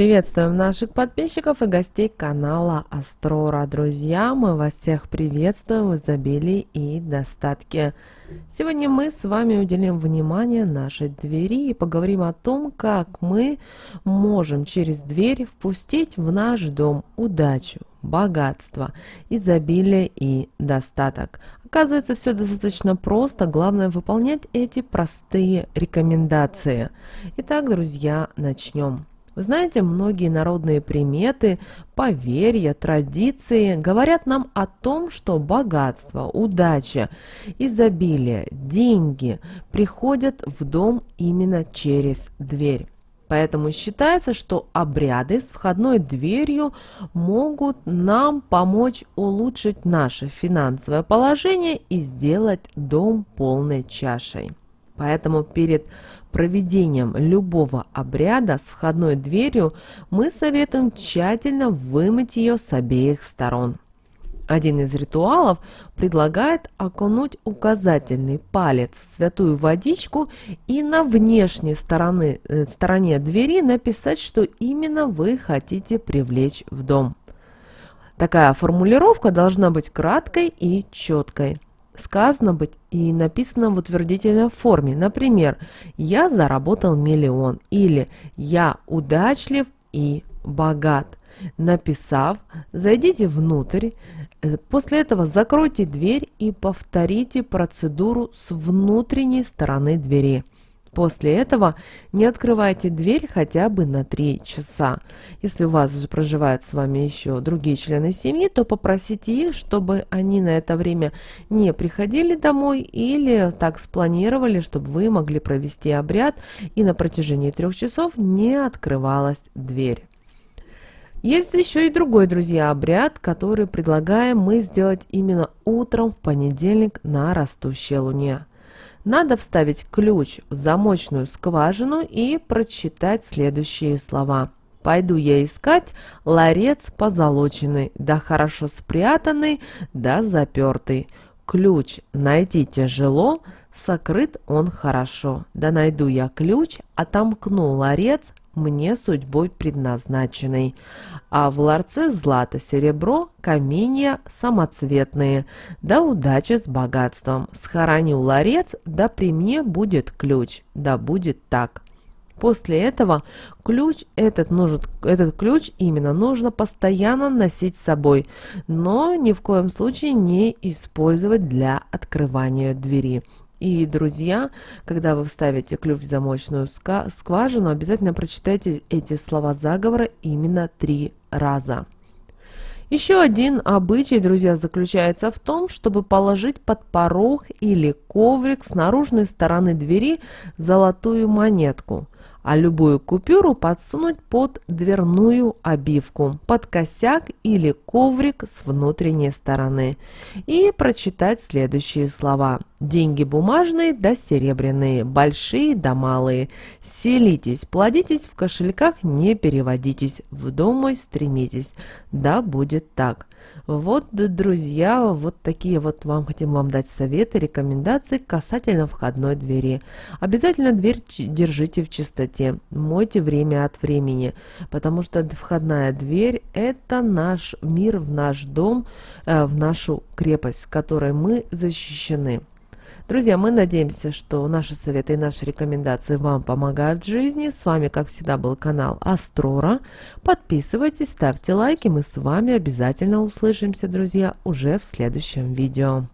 Приветствуем наших подписчиков и гостей канала Астрора. Друзья, мы вас всех приветствуем в изобилии и достатке. Сегодня мы с вами уделим внимание нашей двери и поговорим о том, как мы можем через дверь впустить в наш дом удачу, богатство, изобилие и достаток. Оказывается, все достаточно просто, главное выполнять эти простые рекомендации. Итак, друзья, начнем. Знаете, многие народные приметы, поверья, традиции говорят нам о том, что богатство, удача, изобилие, деньги приходят в дом именно через дверь. Поэтому считается, что обряды с входной дверью могут нам помочь улучшить наше финансовое положение и сделать дом полной чашей. Поэтому перед проведением любого обряда с входной дверью мы советуем тщательно вымыть ее с обеих сторон. Один из ритуалов предлагает окунуть указательный палец в святую водичку и на внешней стороны, э, стороне двери написать, что именно вы хотите привлечь в дом. Такая формулировка должна быть краткой и четкой сказано быть и написано в утвердительной форме. Например, «Я заработал миллион» или «Я удачлив и богат». Написав, зайдите внутрь, э, после этого закройте дверь и повторите процедуру с внутренней стороны двери. После этого не открывайте дверь хотя бы на 3 часа. Если у вас же проживают с вами еще другие члены семьи, то попросите их, чтобы они на это время не приходили домой или так спланировали, чтобы вы могли провести обряд и на протяжении трех часов не открывалась дверь. Есть еще и другой, друзья, обряд, который предлагаем мы сделать именно утром в понедельник на растущей луне. Надо вставить ключ в замочную скважину и прочитать следующие слова. Пойду я искать ларец позолоченный, да хорошо спрятанный, да запертый. Ключ найти тяжело, сокрыт он хорошо. Да найду я ключ, отомкну ларец, мне судьбой предназначенной. А в ларце злато, серебро, каменья самоцветные, да удача с богатством. Схороню ларец, да при мне будет ключ, да будет так. После этого ключ этот, нужен, этот ключ именно нужно постоянно носить с собой, но ни в коем случае не использовать для открывания двери. И, друзья, когда вы вставите ключ в замочную скважину, обязательно прочитайте эти слова заговора именно три раза. Еще один обычай, друзья, заключается в том, чтобы положить под порог или коврик с наружной стороны двери золотую монетку – а любую купюру подсунуть под дверную обивку, под косяк или коврик с внутренней стороны и прочитать следующие слова. Деньги бумажные да серебряные, большие да малые. Селитесь, плодитесь в кошельках, не переводитесь, в дом мой стремитесь. Да будет так. Вот, друзья, вот такие вот вам хотим вам дать советы, рекомендации касательно входной двери. Обязательно дверь держите в чистоте, мойте время от времени, потому что входная дверь – это наш мир в наш дом, э, в нашу крепость, в которой мы защищены. Друзья, мы надеемся, что наши советы и наши рекомендации вам помогают в жизни. С вами, как всегда, был канал Астрора. Подписывайтесь, ставьте лайки. Мы с вами обязательно услышимся, друзья, уже в следующем видео.